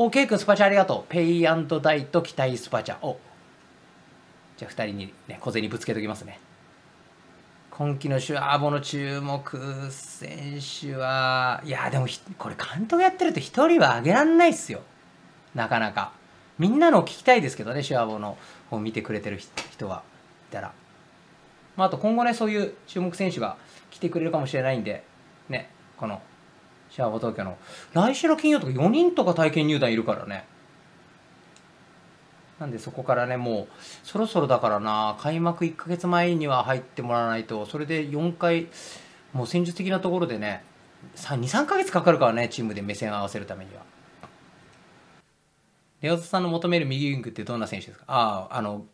お、ケイ君スパチャありがとう。ペイダイと期待スパチャ。お。じゃあ2人にね、小銭ぶつけときますね。今季のシュワーボの注目選手は、いや、でもこれ監督やってると1人は上げらんないっすよ。なかなか。みんなの聞きたいですけどね、シュワーボの方見てくれてる人はいたら。まあ、あと今後ね、そういう注目選手が来てくれるかもしれないんで、ね、このシャーボ東京の。来週の金曜とか4人とか体験入団いるからね。なんでそこからねもうそろそろだからな。開幕1か月前には入ってもらわないと。それで4回もう戦術的なところでね23か月かかるからねチームで目線を合わせるためには。レオズさんの求める右ウィングってどんな選手ですか？あああの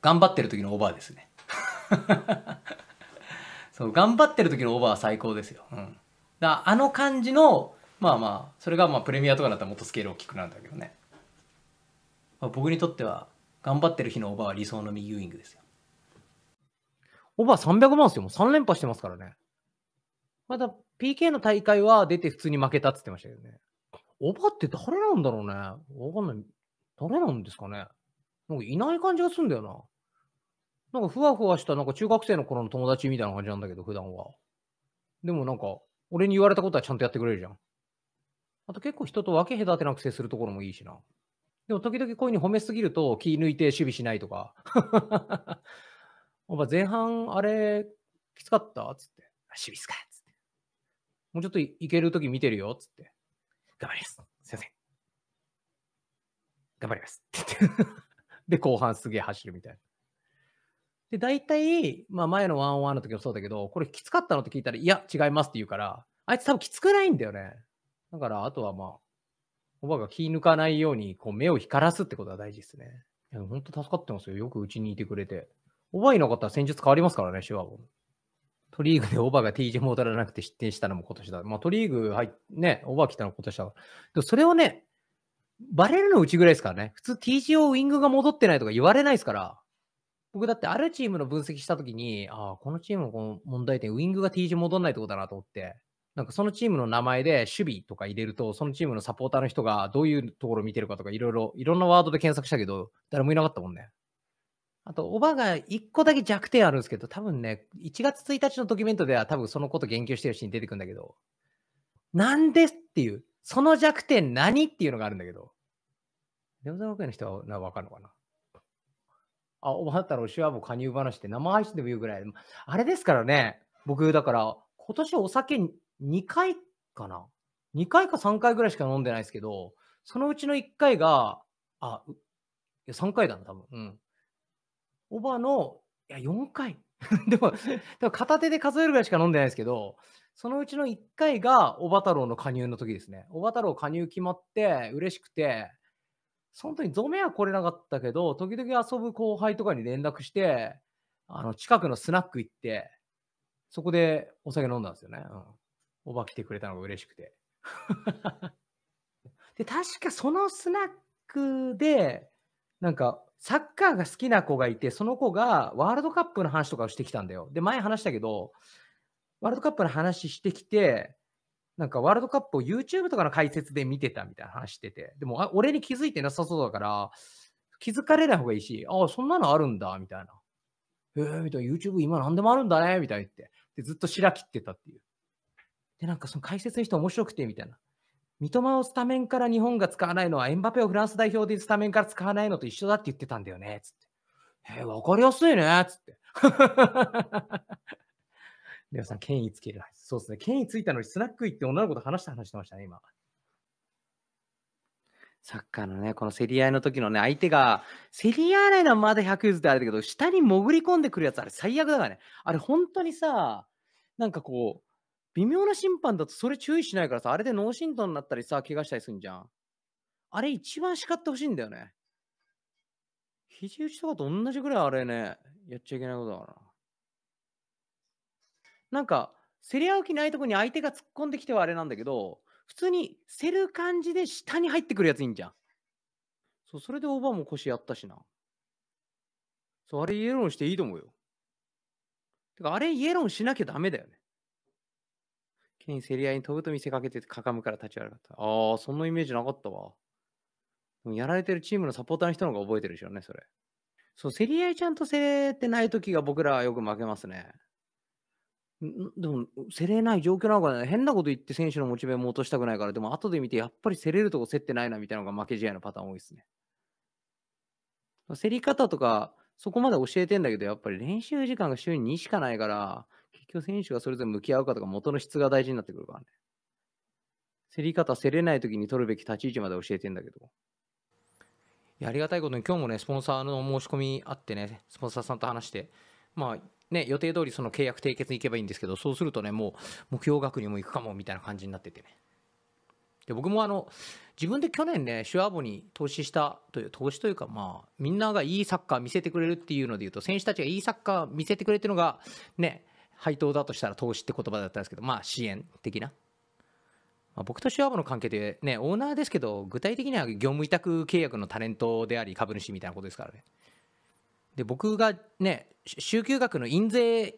頑張ってる時のオーバーですね。そう頑張ってる時のオーバーは最高ですよ、うん、だあの感じのまあまあそれがまあプレミアとかだったらもっとスケール大きくなるんだけどね、まあ、僕にとっては頑張ってる日のオーバーは理想の右ウイングですよ。オーバー300万ですよ。もう3連覇してますからね。まだ PK の大会は出て普通に負けたって言ってましたけどね。オーバーって誰なんだろうね。わかんない。誰なんですかね。なんかいない感じがするんだよな。なんかふわふわしたなんか中学生の頃の友達みたいな感じなんだけど、普段は。でもなんか、俺に言われたことはちゃんとやってくれるじゃん。あと結構人と分け隔てなく接するところもいいしな。でも時々こういうふうに褒めすぎると気抜いて守備しないとか。お前前半あれきつかったつって。守備っすかつって。もうちょっといけるとき見てるよつって。頑張ります。すいません。頑張ります。って言って。で、後半すげえ走るみたいな。で、大体、まあ前のワンオンワンの時もそうだけど、これきつかったのって聞いたら、いや、違いますって言うから、あいつ多分きつくないんだよね。だから、あとはまあ、おばが気抜かないように、こう目を光らすってことが大事ですね。いや、ほんと助かってますよ。よくうちにいてくれて。おばいなかったら戦術変わりますからね、シュワボン。トリーグでオバが TJ も当たらなくて失点したのも今年だ。まあトリーグ入っね、オバ来たの今年だ。でもそれをね、バレるのうちぐらいですからね。普通 TJ をウィングが戻ってないとか言われないですから。僕だってあるチームの分析したときに、ああ、このチームのこの問題点、ウィングが T 字戻んないってこだなと思って、なんかそのチームの名前で守備とか入れると、そのチームのサポーターの人がどういうところを見てるかとか、いろいろ、いろんなワードで検索したけど、誰もいなかったもんね。あと、おばが1個だけ弱点あるんですけど、多分ね、1月1日のドキュメントでは多分そのこと言及してるシーン出てくるんだけど、なんでっていう、その弱点何っていうのがあるんだけど、レオザ学園の人はわかるのかな。あ、おばったらシュワボ加入話って生配信でも言うぐらい。あれですからね、僕、だから、今年お酒2回かな ?2 回か3回ぐらいしか飲んでないですけど、そのうちの1回が、あ、いや3回だな、多分。うん。おばの、いや、4回。でも、でも片手で数えるぐらいしか飲んでないですけど、そのうちの1回が、おば太郎の加入の時ですね。おば太郎加入決まって、嬉しくて、その時にゾメは来れなかったけど、時々遊ぶ後輩とかに連絡して、あの、近くのスナック行って、そこでお酒飲んだんですよね。うん。おば来てくれたのが嬉しくて。で、確かそのスナックで、なんか、サッカーが好きな子がいて、その子がワールドカップの話とかをしてきたんだよ。で、前話したけど、ワールドカップの話してきて、なんかワールドカップを YouTube とかの解説で見てたみたいな話してて、でも、俺に気づいてなさそうだから、気づかれない方がいいし、ああ、そんなのあるんだ、みたいな。えー、みたいな、YouTube 今何でもあるんだね、みたいな言って。で、ずっと白切ってたっていう。で、なんかその解説の人面白くて、みたいな。三笘をスタメンから日本が使わないのは、エンバペをフランス代表でスタメンから使わないのと一緒だって言ってたんだよね、つって。えー、わかりやすいね、つって。レオさん、権威つける。そうですね。権威ついたのにスナック行って女の子と話した話してましたね、今。サッカーのね、この競り合いの時のね、相手が、競り合わないのはまだ100譲ってあれだけど、下に潜り込んでくるやつ、あれ最悪だからね。あれ本当にさ、なんかこう、微妙な審判だとそれ注意しないからさ、あれで脳震盪になったりさ、怪我したりするんじゃん。あれ一番叱ってほしいんだよね。肘打ちとかと同じぐらいあれね、やっちゃいけないことだから。なんか、競り合う気ないとこに相手が突っ込んできてはあれなんだけど、普通に競る感じで下に入ってくるやついいんじゃん。そう、それでオーバーも腰やったしな。そう、あれイエローしていいと思うよ。てか、あれイエローしなきゃダメだよね。ケイン競り合いに飛ぶと見せかけてかかむから立ち悪かった。ああ、そんなイメージなかったわ。でもやられてるチームのサポーターの人の方が覚えてるでしょうね、それ。そう、競り合いちゃんと競れてない時が僕らはよく負けますね。でも、競れない状況なのかね、変なこと言って選手のモチベも落としたくないから、でも後で見てやっぱり競れるとこ競ってないなみたいなのが負け試合のパターン多いですね。競り方とか、そこまで教えてんだけど、やっぱり練習時間が週に2しかないから、結局選手がそれぞれ向き合うかとか元の質が大事になってくるからね。競り方、競れない時に取るべき立ち位置まで教えてんだけど。いや、ありがたいことに今日もね、スポンサーの申し込みあってね、スポンサーさんと話して、まあ、ね、予定通りその契約締結に行けばいいんですけど、そうするとね、もう目標額にも行くかもみたいな感じになっててね。で僕もあの自分で去年ね、シュアボに投資したという、投資というか、まあ、みんながいいサッカー見せてくれるっていうので言うと、選手たちがいいサッカー見せてくれてるのが、ね、配当だとしたら投資って言葉だったんですけど、まあ、支援的な。まあ、僕とシュアボの関係で、ね、オーナーですけど、具体的には業務委託契約のタレントであり、株主みたいなことですからね。で、僕がね、週休額の印税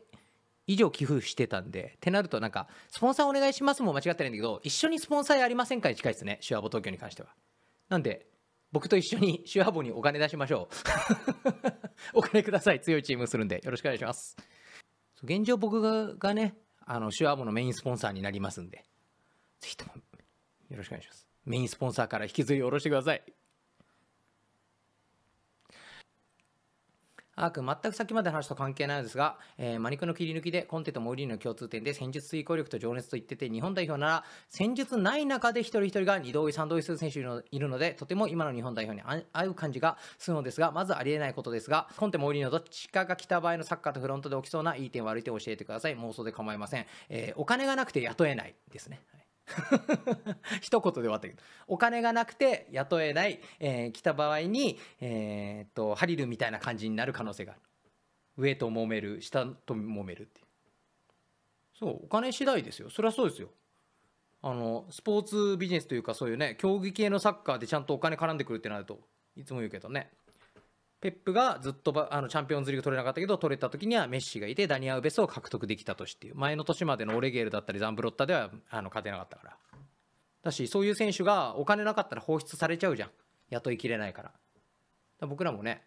以上寄付してたんで、ってなるとなんか、スポンサーお願いしますも間違ってないんだけど、一緒にスポンサーやりませんかに近いですね、シュアボ東京に関しては。なんで、僕と一緒に シュアボにお金出しましょう。お金ください。強いチームするんで、よろしくお願いします。現状僕がね、あの、シュアボのメインスポンサーになりますんで、ぜひともよろしくお願いします。メインスポンサーから引き継いで下ろしてください。あーくん、全く先までの話と関係ないのですが、えー、マニクの切り抜きでコンテとモーリーの共通点で戦術遂行力と情熱と言ってて、日本代表なら戦術ない中で一人一人が二同意三同意する選手いるので、とても今の日本代表に合う感じがするのですが、まずありえないことですが、コンテ、モーリーのどっちかが来た場合のサッカーとフロントで起きそうないい点悪い点を教えてください。妄想で構いません。えー、お金がなくて雇えないですね。一言で終わったけどお金がなくて雇えない、えー、来た場合に、えー、っとハリルみたいな感じになる可能性がある。上と揉める下と揉めるってそうお金次第ですよ。それはそうですよ。あのスポーツビジネスというかそういうね競技系のサッカーでちゃんとお金絡んでくるってなるといつも言うけどね。ペップがずっとあのチャンピオンズリーグ取れなかったけど、取れた時にはメッシがいて、ダニアウベスを獲得できた年っていう、前の年までのオレゲールだったり、ザンブロッタではあの勝てなかったから。だし、そういう選手がお金なかったら放出されちゃうじゃん。雇いきれないから。から僕らもね、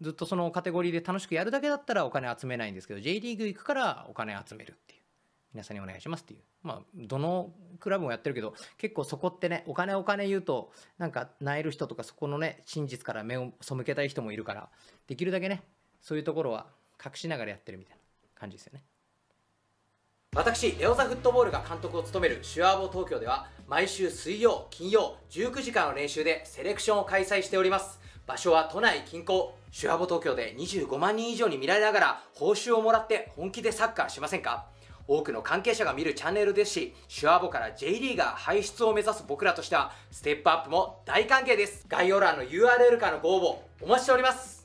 ずっとそのカテゴリーで楽しくやるだけだったらお金集めないんですけど、J リーグ行くからお金集めるっていう。皆さんにお願いしますっていう。まあ、どのクラブもやってるけど、結構そこってね、お金お金言うと、なんか、なえる人とか、そこのね、真実から目を背けたい人もいるから、できるだけね、そういうところは隠しながらやってるみたいな感じですよね。私、レオザフットボールが監督を務めるシュアーボ東京では、毎週水曜、金曜、19時間の練習でセレクションを開催しております。場所は都内近郊、シュアボ東京で25万人以上に見られながら、報酬をもらって本気でサッカーしませんか？多くの関係者が見るチャンネルですし、シュアボから J リーガー輩出を目指す僕らとしては、ステップアップも大歓迎です。概要欄の URL からのご応募、お待ちしております。